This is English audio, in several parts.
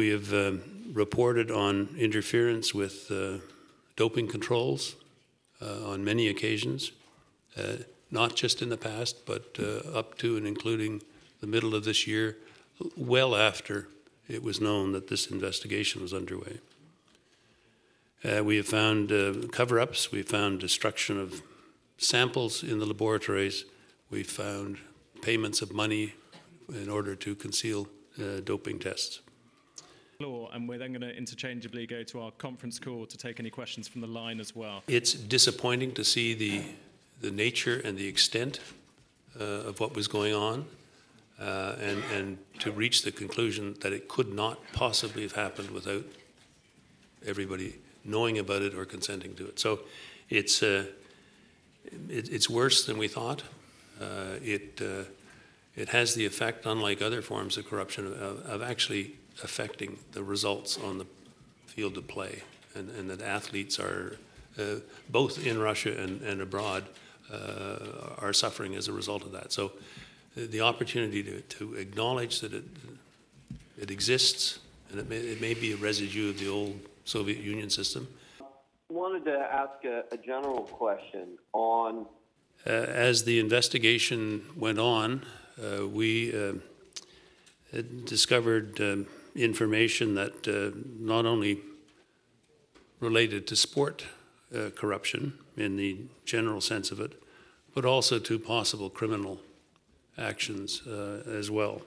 We have um, reported on interference with uh, doping controls uh, on many occasions, uh, not just in the past, but uh, up to and including the middle of this year, well after it was known that this investigation was underway. Uh, we have found uh, cover ups, we found destruction of samples in the laboratories, we found payments of money in order to conceal doping tests. Floor, and we're then going to interchangeably go to our conference call to take any questions from the line as well. It's disappointing to see the, the nature and the extent uh, of what was going on. Uh, and, and to reach the conclusion that it could not possibly have happened without everybody knowing about it or consenting to it. So it's, uh, it, it's worse than we thought. Uh, it, uh, it has the effect, unlike other forms of corruption, of, of, actually affecting the results on the field of play, and, and that athletes are, uh, both in Russia and, and abroad, uh, are suffering as a result of that. So the opportunity to, to acknowledge that it, it exists, and it may, it may be a residue of the old Soviet Union system. wanted to ask a, a general question on. Uh, as the investigation went on, uh, we uh, discovered um, information that uh, not only related to sport uh, corruption in the general sense of it, but also to possible criminal actions uh, as well.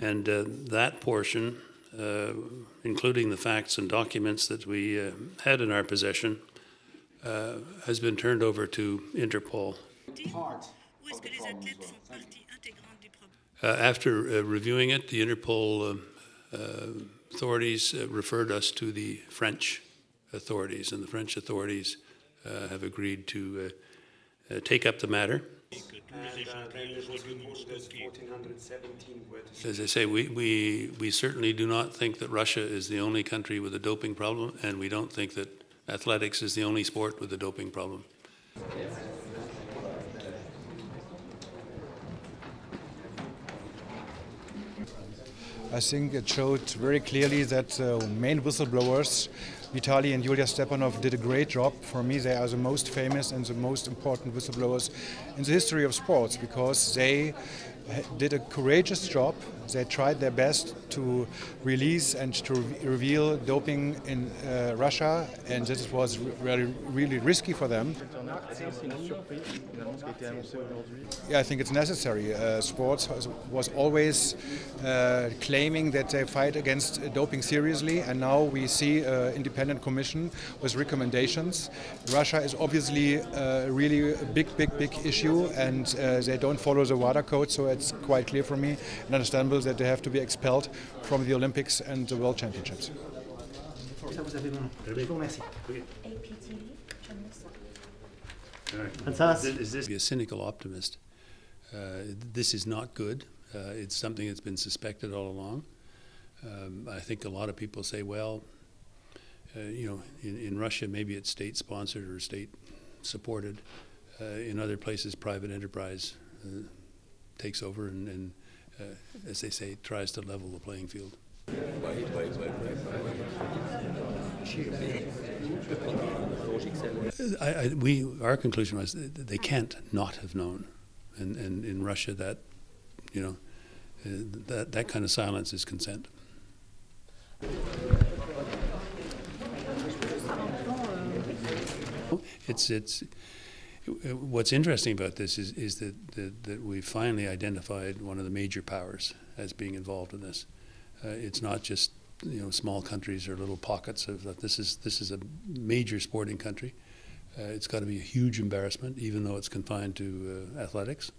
And uh, that portion, uh, including the facts and documents that we uh, had in our possession, uh, has been turned over to Interpol. Uh, after reviewing it, the Interpol Uh, authorities uh, referred us to the French authorities, and the French authorities uh, have agreed to take up the matter. As I say, we, we, we certainly do not think that Russia is the only country with a doping problem, and we don't think that athletics is the only sport with a doping problem. I think it showed very clearly that uh, main whistleblowers Vitaly and Yulia Stepanov did a great job. For me, they are the most famous and the most important whistleblowers in the history of sports because they did a courageous job. They tried their best to release and to reveal doping in uh, Russia, and this was really, really risky for them. Yeah, I think it's necessary. Uh, sports was always uh, claiming that they fight against doping seriously, and now we see an independent commission with recommendations. Russia is obviously a really big, big, big issue, and uh, they don't follow the WADA code, so it's quite clear for me and understandable that they have to be expelled from the Olympics and the World Championships. Is this be a cynical optimist? Uh, this is not good. Uh, it's something that's been suspected all along. Um, I think a lot of people say, well, uh, you know, in, in, Russia, maybe it's state sponsored or state supported. Uh, in other places, private enterprise uh, takes over and, and uh, as they say, tries to level the playing field. I, I, we, our conclusion was they can't not have known, and, and in Russia that, you know, uh, that that kind of silence is consent. It's it's what's interesting about this is, is that, that, that we finally identified one of the major powers as being involved in this. Uh, it's not just you know small countries or little pockets of that. This is this is a major sporting country. Uh, it's got to be a huge embarrassment, even though it's confined to uh, athletics.